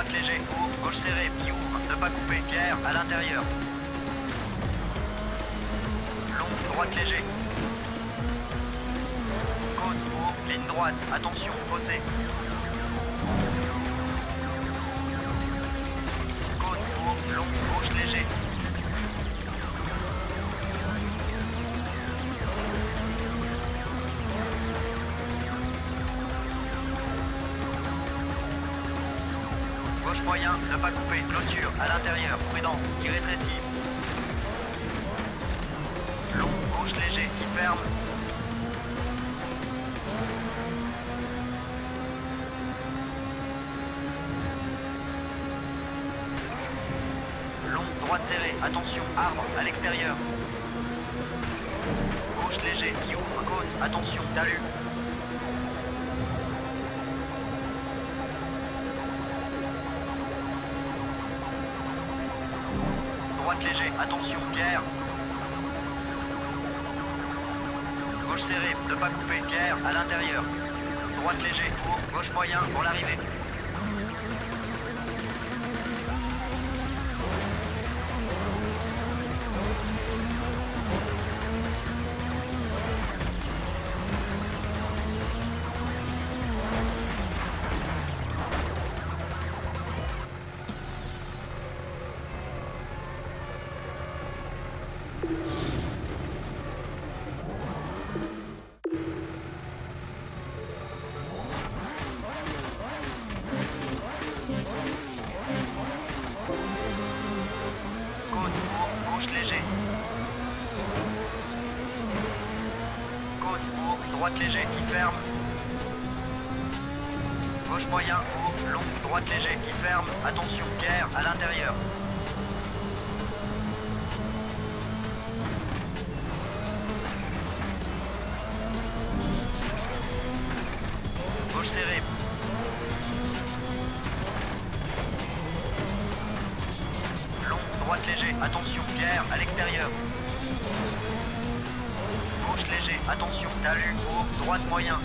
Droite léger, gauche serré, qui ouvre, ne pas couper, Pierre, à l'intérieur. Long, droite léger. Côte, ouvre, ligne droite, attention, fossé. Moyen, ne pas couper, clôture, à l'intérieur, prudence, qui rétrécit. Long, gauche léger, qui ferme. Long, droite serrée, attention, arbre, à l'extérieur. Gauche léger, qui ouvre, côte, attention, talus. Droite léger, attention, Pierre. Gauche serrée, ne pas couper, Pierre, à l'intérieur. Droite léger, gauche moyen pour l'arrivée. Gauche léger. Côte, court, droite léger qui ferme. Gauche moyen, court, long, droite léger qui ferme. Attention, Pierre, à l'intérieur. Gauche serrée. Long, droite léger, attention, Pierre, à l'extérieur. Gauche léger, attention, talus, haut, droite moyen.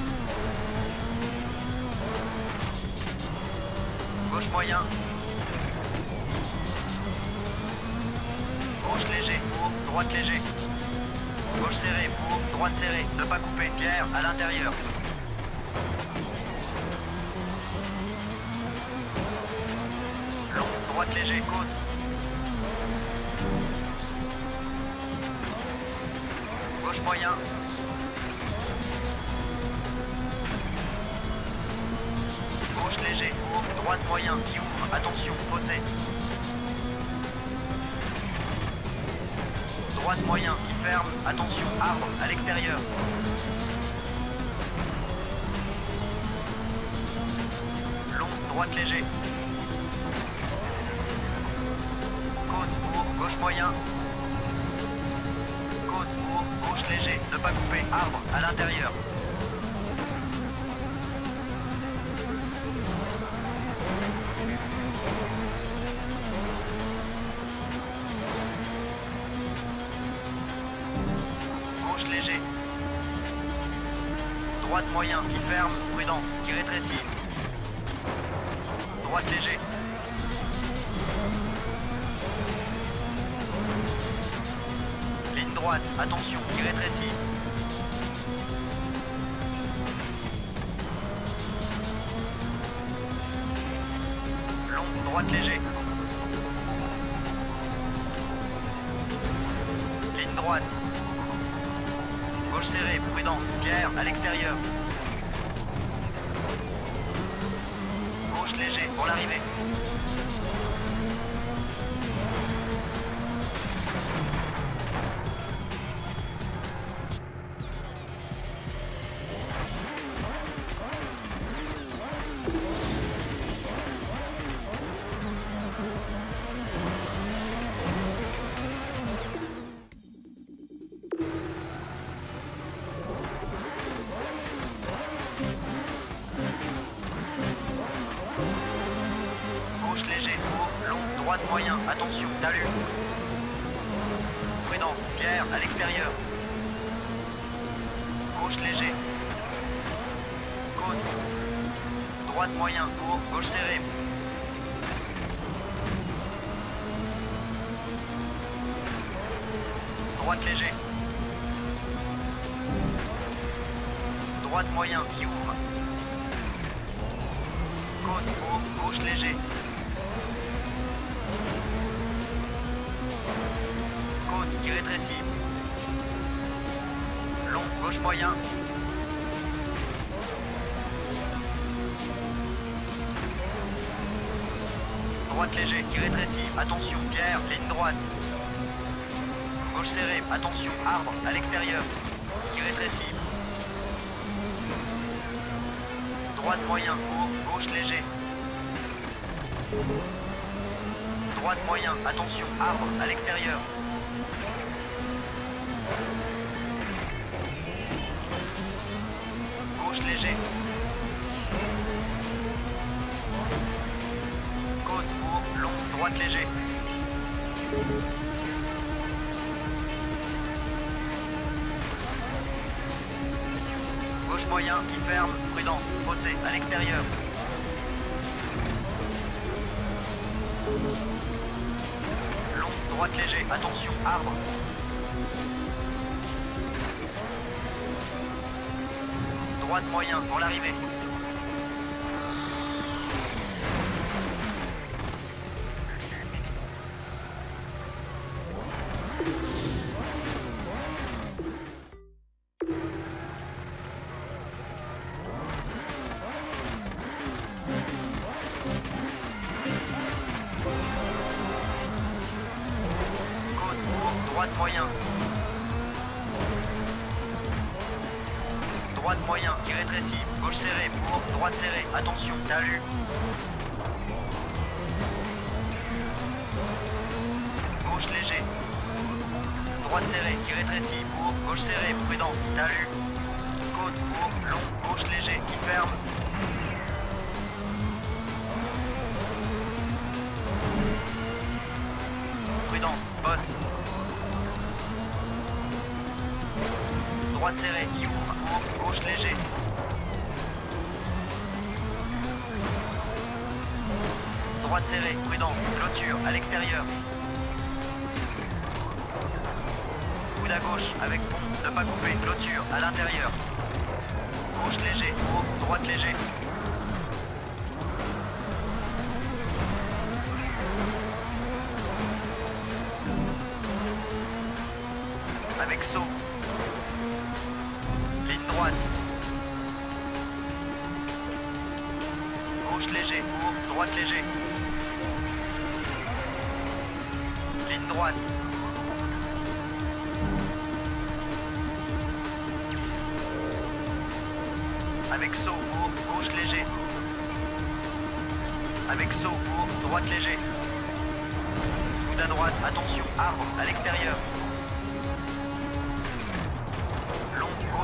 Gauche moyen. Gauche léger, haut, droite léger. Gauche serrée, haut, droite serrée, ne pas couper, Pierre, à l'intérieur. Long, droite léger, côte. Gauche moyen. Gauche léger, ouvre, droite moyen, qui ouvre, attention, fossé. Droite moyen, qui ferme, attention, arbre, à l'extérieur. Long, droite léger. Côte, court, gauche moyen. Gauche léger, ne pas couper, arbre, à l'intérieur. Gauche léger. Droite moyen qui ferme, prudence, qui rétrécit. Droite léger. Droite, attention, qui rétrécit. Long, droite léger. Ligne droite. Gauche serrée, prudence, Pierre, à l'extérieur. Gauche léger pour l'arrivée. Court, long, droite moyen, attention, talus. Prudence, Pierre, à l'extérieur. gauche léger. Côte. Droite moyen, court, gauche serré. Droite léger. Droite moyen, qui ouvre. Côte, court, gauche léger. Long, gauche moyen. Droite léger qui rétrécit. Attention, pierre, ligne droite. Gauche serrée, attention, arbre à l'extérieur. Qui rétrécit. Droite moyen, court, gauche léger. Droite moyen, attention, arbre à l'extérieur. Léger. Côte court, long, droite léger. Gauche moyen, qui ferme, prudence, fossé, à l'extérieur. Long, droite léger, attention, arbre. Droite moyen, pour l'arrivée. Droite moyen, qui rétrécit. Gauche serrée, pour, droite serrée. Attention, talus. Gauche léger. Droite serrée, qui rétrécit. Pour, gauche serrée, prudence, talus. Côte court, long, gauche léger, qui ferme. Prudence, bosse. Droite serrée, qui ouvre, gauche léger. Droite serrée, prudence, clôture, à l'extérieur. Coude à gauche, avec pont, ne pas couper, clôture, à l'intérieur. Gauche léger, haut, droite léger. Avec saut. Droite. Gauche léger, court, droite léger. Ligne droite. Avec saut, court, gauche léger. Avec saut, court, droite léger. Coude à droite, attention, arbre, à l'extérieur.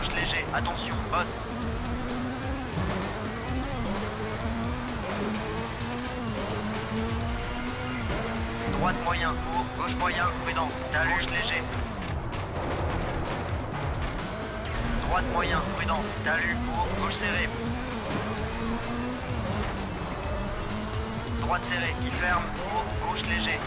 Gauche léger, attention, bosse. Droite moyen, court, gauche moyen, prudence, talus léger. Droite moyen, prudence, talus, court, gauche serré. Droite serrée, qui ferme, court, gauche léger.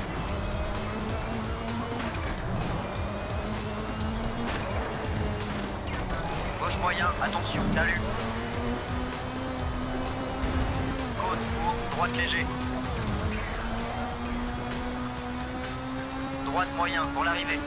Moyen, attention, talus. Côte, droite léger. Droite moyen pour l'arrivée.